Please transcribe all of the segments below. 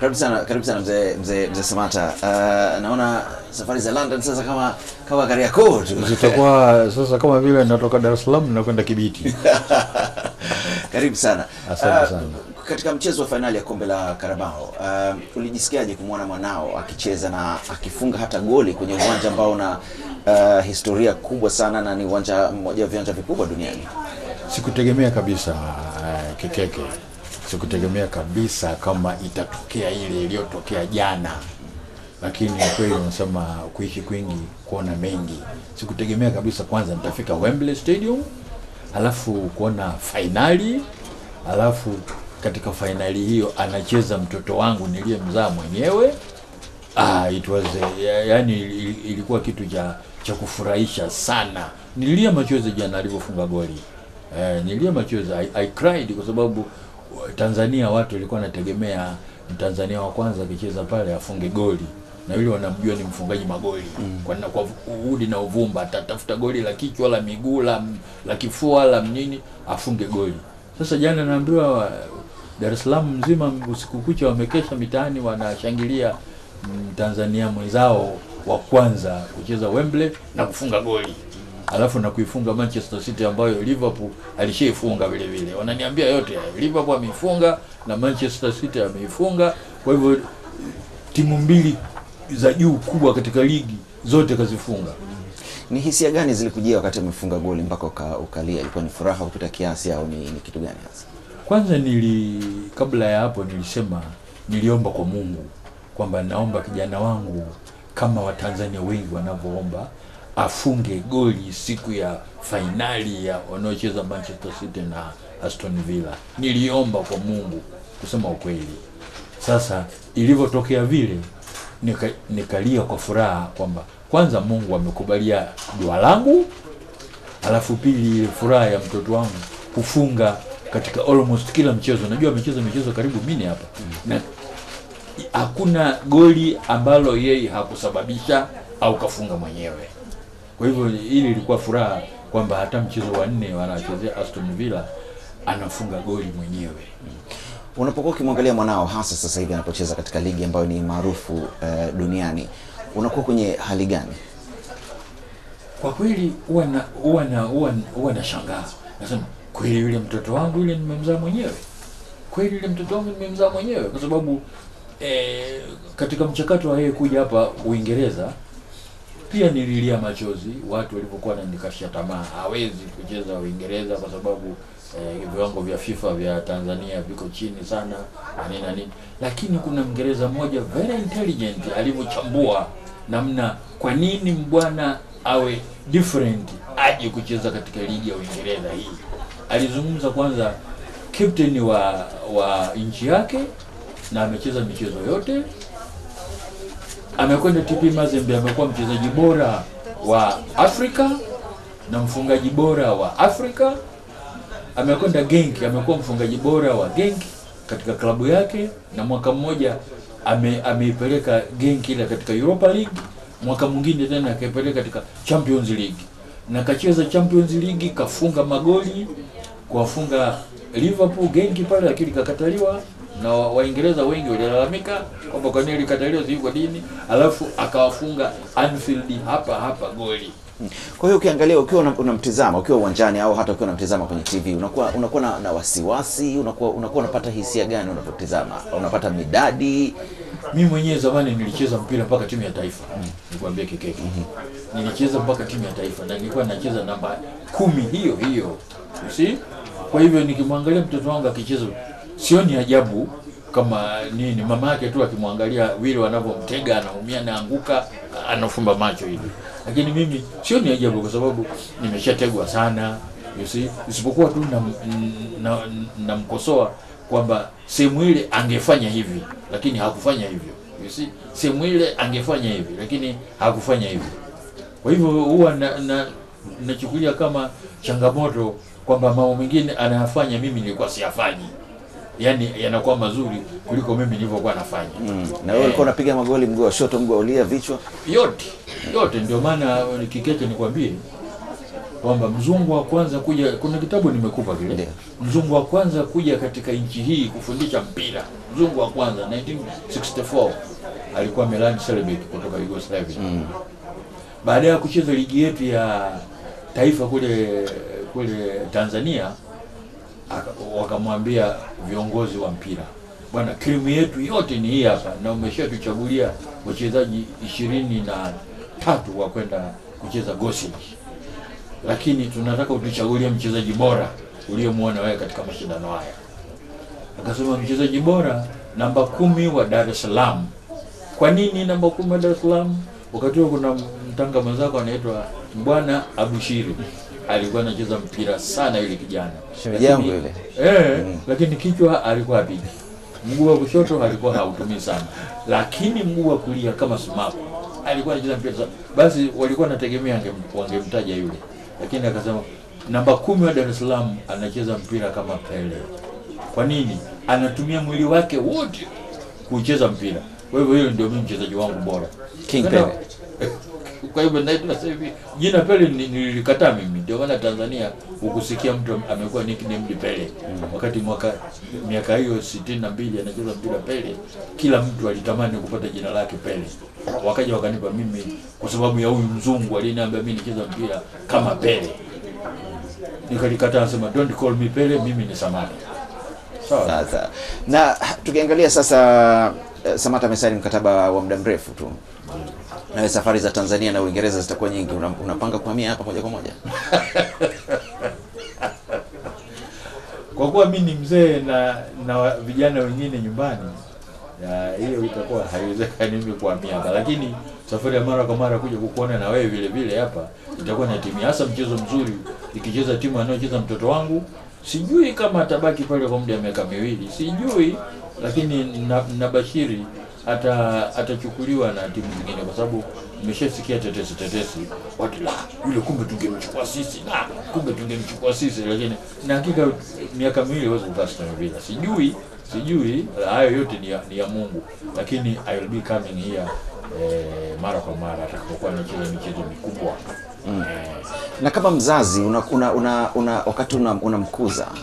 Karibu sana, karibu sana mzee mzee mzee Samata. Uh, naona safari za London sasa kama kama Kariakoo tu. zitakuwa sasa kama vile natoka Dar es Salaam nakwenda Kibiti. Karibu sana. Asante Uh, sana. Katika mchezo wa fainali ya kombe la Karabao, uh, ulijisikiaje kumwona mwanao akicheza na akifunga hata goli kwenye uwanja ambao una uh, historia kubwa sana na ni uwanja mmoja wa viwanja vikubwa duniani? Sikutegemea kabisa uh, Kikeke, sikutegemea kabisa kama itatokea ile iliyotokea jana, lakini kweli unasema kuishi kwingi kuona mengi. Sikutegemea kabisa, kwanza nitafika Wembley Stadium, alafu kuona fainali, alafu katika fainali hiyo anacheza mtoto wangu niliyemzaa mwenyewe. Ah, it was yani ilikuwa kitu cha cha kufurahisha sana. Nilia machozi jana alivyofunga goli. Eh, nilia machozi I, I cried kwa sababu Tanzania watu walikuwa wanategemea Mtanzania wa kwanza akicheza pale afunge goli na yule wanamjua ni mfungaji magoli mm. kwa, kwa udi na uvumba atatafuta goli la kichwa la miguu la, la kifua la mnini afunge goli. Sasa jana naambiwa wa- Dar es Salaam mzima usiku kucha wamekesha mitaani wanashangilia Mtanzania mwenzao wa kwanza kucheza Wembley na kufunga goli alafu na kuifunga Manchester City ambayo Liverpool alishaifunga vile vile. Wananiambia yote ya. Liverpool ameifunga na Manchester City ameifunga. Kwa hivyo timu mbili za juu kubwa katika ligi zote kazifunga. Ni hisia gani zilikujia wakati umefunga goli mpaka uka, ukalia? Ilikuwa ni furaha kupita kiasi au ni, ni kitu gani hasa? Kwanza nili kabla ya hapo nilisema niliomba kwa Mungu kwamba naomba kijana wangu kama Watanzania wengi wanavyoomba afunge goli siku ya fainali ya wanaocheza Manchester City na Aston Villa. Niliomba kwa Mungu kusema ukweli. Sasa ilivyotokea vile nika, nikalia kwa furaha kwamba kwanza Mungu amekubalia dua langu alafu pili furaha ya mtoto wangu kufunga katika almost kila mchezo. Najua amecheza michezo karibu mine hapa na hakuna goli ambalo yeye hakusababisha au kafunga mwenyewe. Kwa hivyo hili ilikuwa furaha kwamba hata mchezo wa nne wanachezea Aston Villa anafunga goli mwenyewe. Unapokuwa ukimwangalia mwanao hasa sasa hivi anapocheza katika ligi ambayo ni maarufu uh, duniani, unakuwa kwenye hali gani? Kwa kweli huwa na huwa na huwa huwa na shangaa. Nasema kweli yule mtoto wangu yule nimemzaa mwenyewe. Kweli yule mtoto wangu nimemzaa mwenyewe kwa sababu eh, katika mchakato wa yeye kuja hapa Uingereza pia nililia machozi watu walipokuwa wananikashia tamaa, hawezi kucheza Uingereza kwa sababu eh, viwango vya FIFA vya Tanzania viko chini sana na nini na nini, lakini kuna Mngereza mmoja very intelligent alivyochambua namna kwa nini mbwana awe different aje kucheza katika ligi ya Uingereza hii. Alizungumza kwanza captain wa wa nchi yake na amecheza michezo yote amekwenda TP Mazembe, amekuwa mchezaji bora wa Afrika na mfungaji bora wa Afrika. Amekwenda Genk, amekuwa mfungaji bora wa Genk katika klabu yake, na mwaka mmoja ame, ameipeleka Genk ile katika Europa League, mwaka mwingine tena akaipeleka katika Champions League, na kacheza Champions League kafunga magoli kuwafunga Liverpool Genk pale, lakini kakataliwa na Waingereza wengi walilalamika kwamba kwa nini ilikataliwa, sijui kwa nini, alafu akawafunga Anfield hapa hapa goli. Kwa hiyo ukiangalia, ukiwa una- unamtizama ukiwa uwanjani au hata ukiwa unamtizama kwenye TV, unakuwa unakuwa na, na wasiwasi, unakuwa unakuwa unapata hisia gani unapotizama? Unapata midadi? Mimi mwenyewe zamani nilicheza mpira mpaka timu ya taifa, mm. nikwambia -hmm. nilicheza mpaka timu ya taifa na nilikuwa nacheza namba kumi hiyo hiyo, see? Kwa hivyo nikimwangalia mtoto wangu akicheza, sioni ajabu kama nini, mama yake tu akimwangalia vile wanavyomtega, anaumia, anaanguka, anafumba macho hivi, lakini mimi sioni ajabu kwa sababu nimeshategwa sana, isipokuwa tu namkosoa na, na na kwamba sehemu ile angefanya hivi lakini hakufanya hivyo. Sehemu ile angefanya hivi lakini hakufanya hivyo. Kwa hivyo huwa nachukulia na, na, kama changamoto kwamba mambo mengine anayafanya mimi nilikuwa siyafanyi, yaani yanakuwa mazuri kuliko mimi nilivyokuwa nafanya Mm. Na wewe ulikuwa unapiga magoli mguu wa shoto, mguu wa ulia, vichwa. yote yote. Ndio maana Kikeke nikwambie, kwamba mzungu wa kwanza kuja, kuna kitabu nimekupa kile, yeah. mzungu wa kwanza kuja katika nchi hii kufundisha mpira, mzungu wa kwanza 1964 alikuwa Milan Selbeck kutoka Yugoslavia. mm. Baada ya kucheza ligi yetu ya taifa kule kule Tanzania, wakamwambia viongozi wa mpira, bwana, krimu yetu yote ni hii hapa, na umeshatuchagulia wachezaji ishirini na tatu wa kwenda kucheza gosi lakini tunataka utuchagulie mchezaji bora uliyemwona wewe katika mashindano haya. Akasema mchezaji bora namba kumi wa Dar es Salaam. Kwa nini namba kumi wa Dar es Salaam? Wakati huo kuna mtanga mwenzako anaitwa Bwana Abushiri, alikuwa anacheza mpira sana yule kijana, shujaa yangu yule. eh, mm. lakini kichwa alikuwa apigi, mguu wa kushoto alikuwa hautumii sana, lakini mguu wa kulia kama sumaku alikuwa anacheza mpira sana. Basi walikuwa wanategemea ange- wangemtaja yule, lakini akasema namba kumi wa Dar es Salaam anacheza mpira kama Pele. Kwa nini? Anatumia mwili wake wote kucheza mpira. Kwa hivyo hiyo ndio mimi mchezaji wangu bora. King Pele. Kwa hivyo na sasa hivi jina Pele ni- nililikataa mimi, ndio maana Tanzania ukusikia mtu amekuwa nicknamed Pele. mm. Wakati mwaka miaka hiyo sitini na mbili anacheza mpira Pele, kila mtu alitamani kupata jina lake Pele. Wakaja wakanipa mimi kwa sababu ya huyu mzungu aliniambia mimi nicheza mpira kama Pele. Nikalikataa, sema don't call me Pele, mimi ni Samata. Sawa. Sasa na tukiangalia sasa, eh, Samata amesaini mkataba wa muda mrefu tu, na safari za Tanzania na Uingereza zitakuwa nyingi. Una- Unapanga kuhamia hapa moja kwa moja? kwa kuwa mi ni mzee na na vijana wengine nyumbani hiyo itakuwa haiwezekani mimi kuhamia hapa, lakini safari ya mara kwa mara kuja kukuona na wewe vile vile hapa itakuwa na timu, hasa mchezo mzuri ikicheza timu anayocheza mtoto wangu. Sijui kama atabaki pale kwa muda wa miaka miwili, sijui, lakini na- nabashiri ata atachukuliwa na timu zingine, kwa sababu nimeshasikia tetesi tetesi. Watu la yule, kumbe tungemchukua sisi, na kumbe tungemchukua sisi, lakini na hakika miaka miwili huwezi kukaa Aston Villa. Sijui sijui, hayo yote ni ya, ni ya Mungu, lakini I will be coming here eh, mara kwa mara atakapokuwa anacheza michezo mikubwa. Mm. eh, Na kama mzazi una, una, una, una wakati unamkuza una,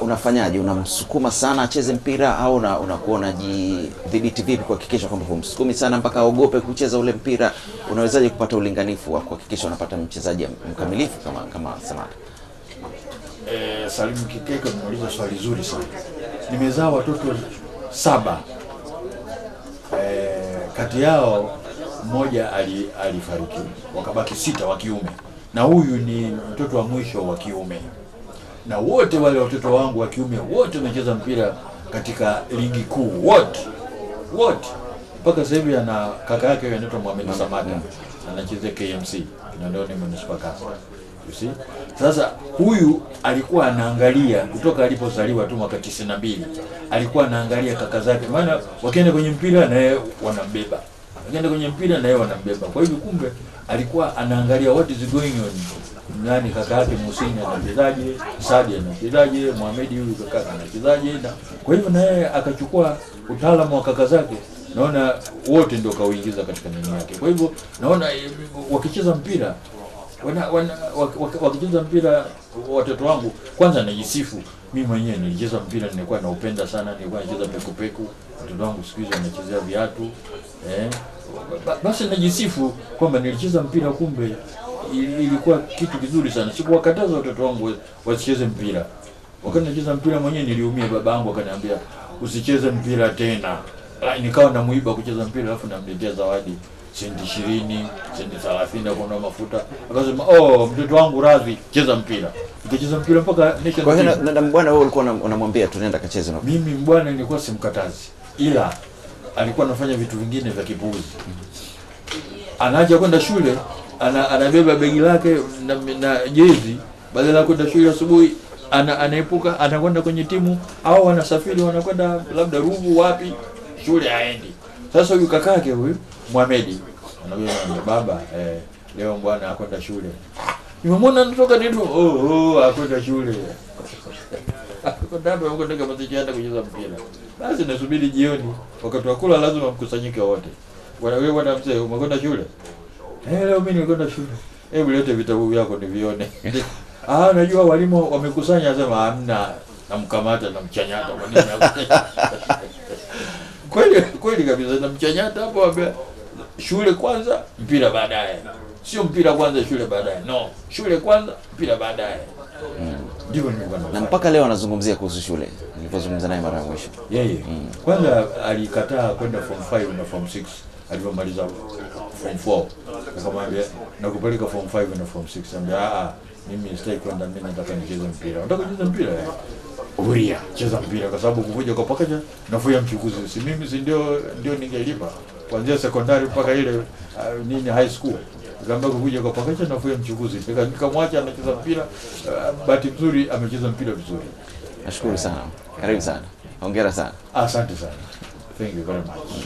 unafanyaje? Unamsukuma sana acheze mpira au una- unakuwa unajidhibiti vipi kuhakikisha kwamba humsukumi sana mpaka aogope kucheza ule mpira? Unawezaje kupata ulinganifu wa kuhakikisha unapata mchezaji mkamilifu kama kama Samata? Eh, Salimu Kikeke umeuliza swali zuri sana. Nimezaa watoto saba. Eh, kati yao mmoja alifariki, ali- wakabaki sita wa kiume, na huyu ni mtoto wa mwisho wa kiume, na wote wale watoto wangu wa kiume wote wamecheza mpira katika ligi kuu, wote wote mpaka sasa hivi ana kaka yake anaitwa Mohamed Samata anachezea KMC Kinondoni Municipal Council. You see? Sasa huyu alikuwa anaangalia kutoka alipozaliwa tu mwaka 92 alikuwa anaangalia kaka zake, maana wakienda kwenye mpira na yeye wanambeba, wakienda kwenye mpira na yeye wanambeba. Kwa hivyo kumbe alikuwa anaangalia what is going on nani kaka yake Musini anachezaje, Sadi anachezaje, Mohamed huyu kaka anachezaje, na kwa hivyo na yeye akachukua utaalamu wa kaka zake, naona wote ndio kauingiza katika nini yake. Kwa hivyo naona eh, wakicheza mpira wana, wana, wak- wak- wakicheza mpira watoto wangu, kwanza najisifu mimi mwenyewe nilicheza mpira, nilikuwa naupenda sana, nilikuwa nacheza pekupeku. Watoto wangu siku hizi wanachezea viatu eh. Basi najisifu kwamba nilicheza mpira, kumbe ilikuwa kitu kizuri sana. Sikuwakataza watoto wangu wa- wasicheze mpira. Wakati nacheza mpira mwenyewe niliumia, baba yangu akaniambia usicheze mpira tena. Ah, Nikawa namuiba kucheza mpira, alafu namletea zawadi senti ishirini, senti thelathini ya kununua mafuta. Akasema oh, mtoto wangu radhi, cheza mpira. Nikacheza mpira mpaka nisha. Kwa hiyo na, na bwana wewe ulikuwa unamwambia tu nenda kacheze na Mimi bwana nilikuwa simkatazi, ila alikuwa anafanya vitu vingine vya kipuuzi. Anaja kwenda shule, ana, anabeba begi lake na, na jezi, badala ya kwenda shule asubuhi ana, anaepuka anakwenda kwenye timu au wanasafiri wanakwenda labda Ruvu wapi, shule haendi. Sasa huyu kakake huyu Mohamedi anambia, baba eh, leo bwana akwenda shule. Nimemwona anatoka nitu oh, oh, akwenda shule Kondado huko ndika msikienda kucheza mpira. Basi nasubiri jioni, wakati wa kula lazima mkusanyike wote. Bwana wewe bwana mzee, umekwenda shule? Eh, leo mimi nilikwenda shule. hebu lete vitabu vyako nivione. Ah, najua walimu wamekusanya, sema hamna, namkamata namchanyata. Kwa nini kweli kweli kabisa, namchanyata hapo, ambia shule kwanza, mpira baadaye. Sio mpira kwanza, shule baadaye. No, shule kwanza, mpira baadaye. Ndivyo nilikuwa Na mpaka leo anazungumzia kuhusu shule, nilipozungumza naye mara ya mwisho. yeye kwanza alikataa kwenda form 5 na form 6 alivyomaliza form 4 akamwambia nakupeleka form 5 na form 6 ambia ah mimi sitaki kwenda mimi nataka nicheze mpira. Nataka kucheza mpira eh? Uria cheza mpira kwa sababu kuvuja kwa pakaja nafuya mchukuzi. Si mimi si ndio ndio ningelipa? Kuanzia sekondari mpaka ile uh, nini high school. Kamba kuvuja kwa pakacha na fuya mchukuzi nikamwacha anacheza mpira. Uh, bahati nzuri amecheza mpira vizuri. Nashukuru sana, karibu sana, hongera sana. asante sana. Thank you very much